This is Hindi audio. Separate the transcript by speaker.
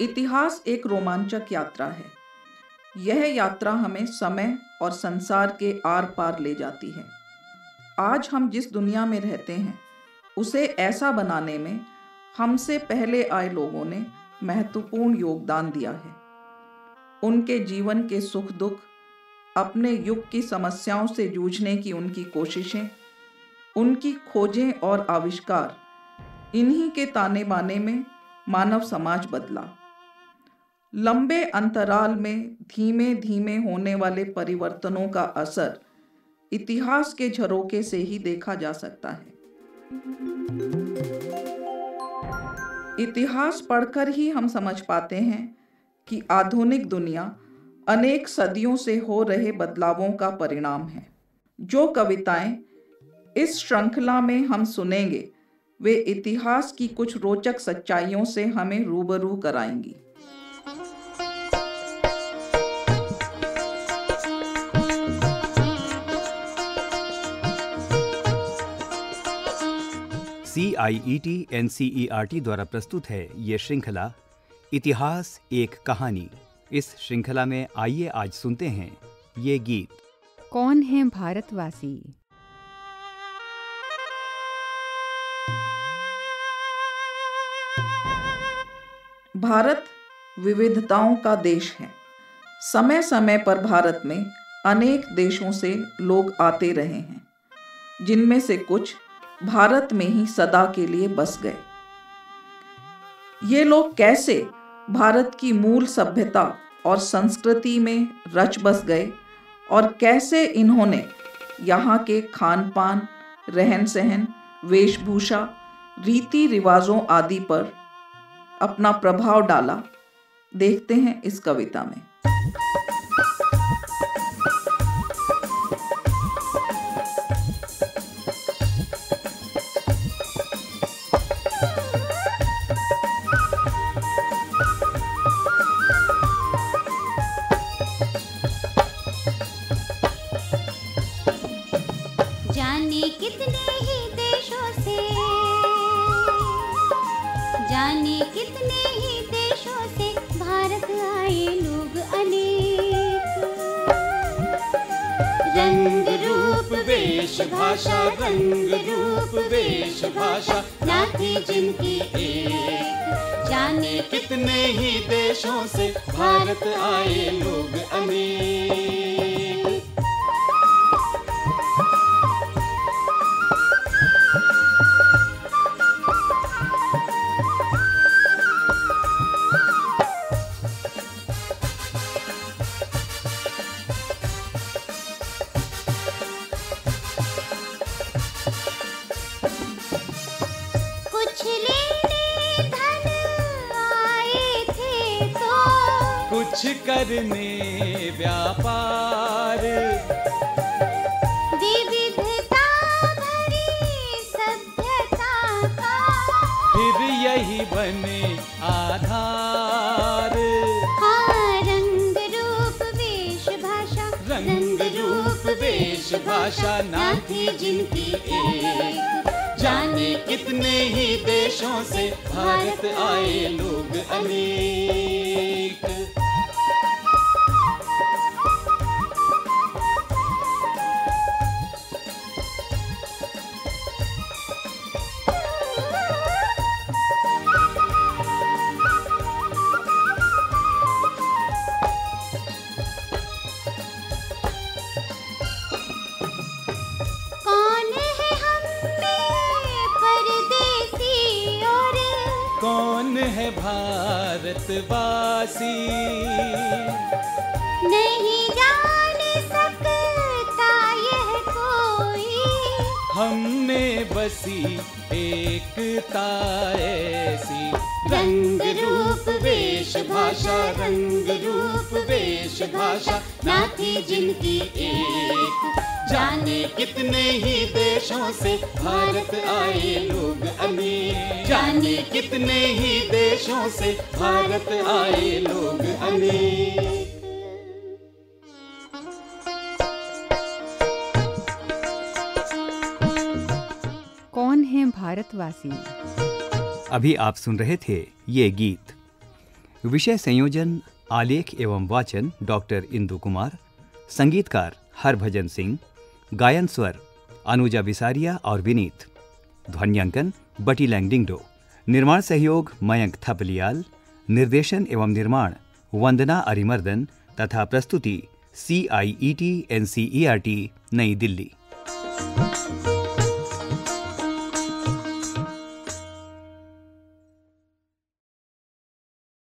Speaker 1: इतिहास एक रोमांचक यात्रा है। यह यात्रा हमें समय और संसार के आर पार ले जाती है। आज हम जिस दुनिया में रहते हैं, उसे ऐसा बनाने में हमसे पहले आए लोगों ने महत्वपूर्ण योगदान दिया है। उनके जीवन के सुख दुख, अपने युग की समस्याओं से जूझने की उनकी कोशिशें, उनकी खोजें और आविष्कार, इन्हीं के ताने बाने में मानव समाज बदला। लंबे अंतराल में धीमे धीमे होने वाले परिवर्तनों का असर इतिहास के झरोके से ही देखा जा सकता है। इतिहास पढ़कर ही हम समझ पाते हैं कि आधुनिक दुनिया अनेक सदियों से हो रहे बदलावों का परिणाम है। जो कविताएँ इस श्रृंखला में हम सुनेंगे, वे इतिहास की कुछ रोचक सच्चाइयों से हमें रूबरू कराएँगी।
Speaker 2: C I E T N C E R T द्वारा प्रस्तुत है ये श्रृंखला इतिहास एक कहानी। इस श्रृंखला में आइए आज सुनते हैं ये गीत।
Speaker 3: कौन है भारतवासी?
Speaker 1: भारत विविधताओं का देश है। समय समय पर भारत में अनेक देशों से लोग आते रहे हैं। जिनमें से कुछ भारत में ही सदा के लिए बस गए। ये लोग कैसे भारत की मूल सभ्यता और संस्कृति में रच बस गए और कैसे इन्होंने यहाँ के खान पान रहन सहन वेशभूषा रीति रिवाजों आदि पर अपना प्रभाव डाला, देखते हैं इस कविता में।
Speaker 4: जाने कितने ही देशों से। जाने कितने ही देशों से भारत आए लोग अनेक। रंग रूप, वेश भाषा, रंग रूप, वेश भाषा ना थी जिनकी एक। जाने
Speaker 5: कितने ही देशों से भारत आए लोग अनेक।
Speaker 4: कुछ
Speaker 5: करने व्यापार।
Speaker 4: विविधता भरी सभ्यता का।
Speaker 5: फिर यही बने आधार।
Speaker 4: हाँ रंग रूप वेश भाषा।
Speaker 5: रंग रूप वेश भाषा ना थी जिनकी एक। जाने कितने ही देशों से भारत आए लोग अनेक।
Speaker 4: कौन है
Speaker 5: भारतवासी?
Speaker 4: नहीं जान सकता यह कोई।
Speaker 5: हमने बसी एकता ऐसी। रंग रूप वेश भाषा रंग रूप वेश भाषा। ना थी जिनकी एक। जाने कितने ही देशों से भारत आए लोग अनेक जाने कितने ही देशों से भारत आए लोग अनेक
Speaker 3: कौन है भारतवासी?
Speaker 2: अभी आप सुन रहे थे ये गीत। विषय संयोजन आलेख एवं वाचन डॉक्टर इंदु कुमार संगीतकार हरभजन सिंह गायन स्वर, अनुजा विसारिया और विनीत। ध्वन्यांकन, बटी लैंगडिंगडो। निर्माण सहयोग, मयंक थपलियाल। निर्देशन एवं निर्माण, वंदना अरिमर्दन तथा प्रस्तुति C I E T N C E R T नई दिल्ली।